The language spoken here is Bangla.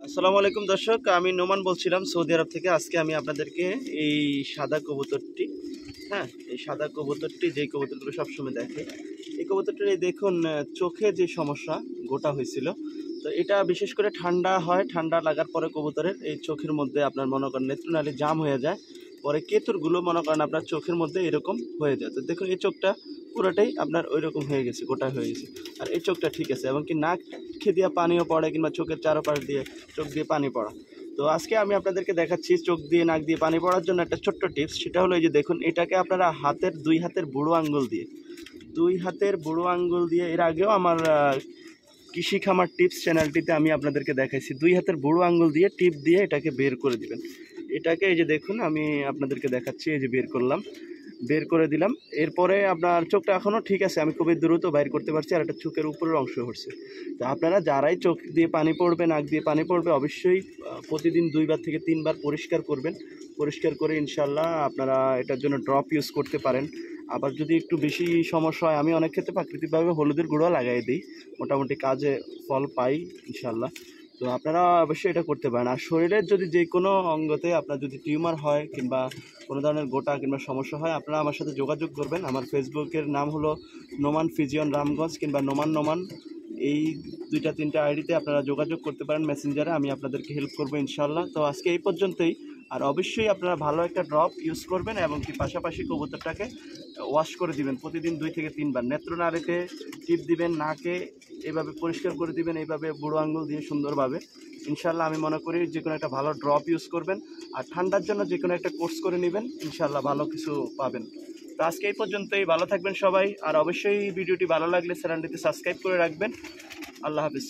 আসসালামু আলাইকুম দর্শক, আমি নোমান বলছিলাম সৌদি আরব থেকে। আজকে আমি আপনাদেরকে এই সাদা কবুতরটি হ্যাঁ এই সাদা কবুতরটি যে কবুতরগুলো সবসময় দেখে, এই কবুতরটির দেখুন চোখে যে সমস্যা, গোটা হয়েছিল। তো এটা বিশেষ করে ঠান্ডা হয়, ঠান্ডা লাগার পরে কবুতরের এই চোখের মধ্যে আপনার মনে করেন নেত্রনালী জাম হয়ে যায়। পরে কেতুরগুলো মনে করেন আপনার চোখের মধ্যে এরকম হয়ে যায়। তো দেখুন, এই চোখটা পুরোটাই আপনার ওই রকম হয়ে গেছে, গোটা হয়ে গেছে। আর এই চোখটা ঠিক আছে এবং কি নাক খেয়ে দিয়ে পানিও পড়ে, কিংবা চোখের চারোপাশ দিয়ে চোখ দিয়ে পানি পড়া। তো আজকে আমি আপনাদেরকে দেখাচ্ছি চোখ দিয়ে, নাক দিয়ে পানি পড়ার জন্য একটা ছোট্ট টিপস। সেটা হলো এই যে দেখুন, এটাকে আপনারা হাতের, দুই হাতের বুড়ো আঙ্গুল দিয়ে, দুই হাতের বুড়ো আঙ্গুল দিয়ে, এর আগেও আমার কৃষি খামার টিপস চ্যানেলটিতে আমি আপনাদেরকে দেখাইছি। দুই হাতের বুড়ো আঙ্গুল দিয়ে টিপ দিয়ে এটাকে বের করে দিবেন। এটাকে এই যে দেখুন, আমি আপনাদেরকে দেখাচ্ছি, এই যে বের করলাম। বের করে দিলাম। এরপরে আপনার চোখটা এখনও ঠিক আছে, আমি খুবই দ্রুত বাইর করতে পারছি, আর একটা চোখের উপরের অংশ হচ্ছে। তো আপনারা যারাই চোখ দিয়ে পানি পড়বে, নাক দিয়ে পানি পড়বে, অবশ্যই প্রতিদিন দুইবার থেকে তিনবার পরিষ্কার করবেন। পরিষ্কার করে ইনশাল্লাহ আপনারা এটার জন্য ড্রপ ইউজ করতে পারেন। আবার যদি একটু বেশি সমস্যা হয়, আমি অনেক ক্ষেত্রে প্রাকৃতিকভাবে হলুদের গুঁড়ো লাগাই দিই। মোটামুটি কাজে ফল পাই ইনশাল্লাহ তো আপনারা অবশ্যই এটা করতে পারেন। আর শরীরের যদি যে কোনো অঙ্গতে আপনার যদি টিউমার হয় কিংবা কোনো ধরনের গোটা কিংবা সমস্যা হয়, আপনারা আমার সাথে যোগাযোগ করবেন। আমার ফেসবুকের নাম হলো নোমান ফিজিয়ন রামগঞ্জ কিংবা নোমান নোমান। এই দুইটা, তিনটা আইডিতে আপনারা যোগাযোগ করতে পারেন মেসেঞ্জারে আমি আপনাদেরকে হেল্প করব ইনশাল্লাহ তো আজকে এই পর্যন্তই। আর অবশ্যই আপনারা ভালো একটা ড্রপ ইউজ করবেন এবং কি পাশাপাশি কবুতরটাকে ওয়াশ করে দিবেন। প্রতিদিন দুই থেকে তিনবার। নেত্রনালীতে টিপ দিবেন, নাকে এভাবে পরিষ্কার করে দিবেন এইভাবে বুড়ো আঙ্গুল দিয়ে সুন্দরভাবে। ইনশাল্লাহ আমি মনে করি যে কোনো একটা ভালো ড্রপ ইউজ করবেন। আর ঠান্ডার জন্য যে কোনো একটা কোর্স করে নেবেন ইনশাল্লাহ ভালো কিছু পাবেন। তো আজকে এই পর্যন্তই। ভালো থাকবেন সবাই। আর অবশ্যই ভিডিওটি ভালো লাগলে চ্যানেলটিতে সাবস্ক্রাইব করে রাখবেন। আল্লাহ হাফিজ।